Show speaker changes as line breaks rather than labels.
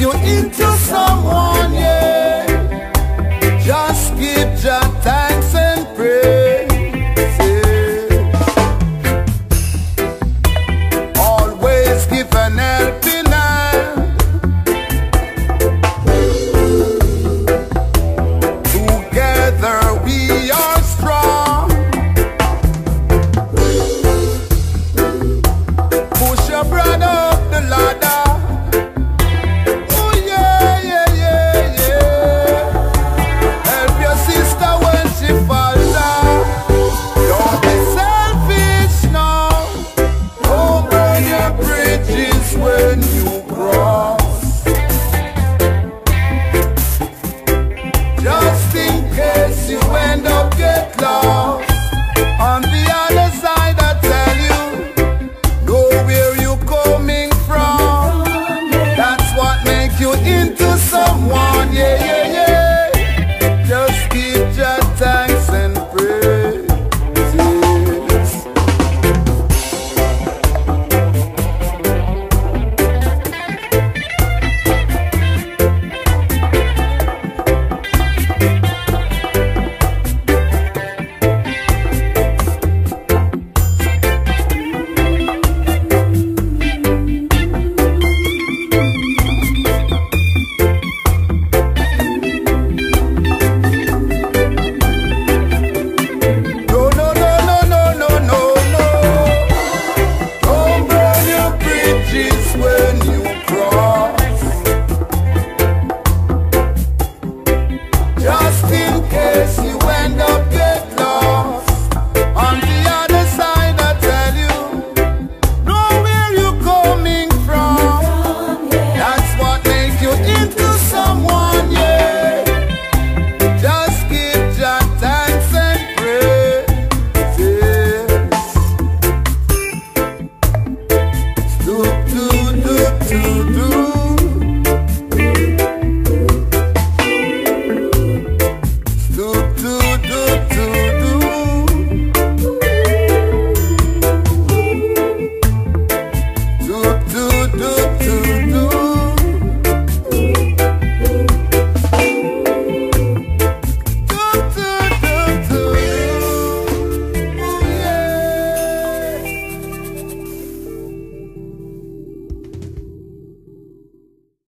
you into someone, yeah. Just give your thanks and praise. Yeah. Always give an helping hand Together we are strong Push your brother do, do.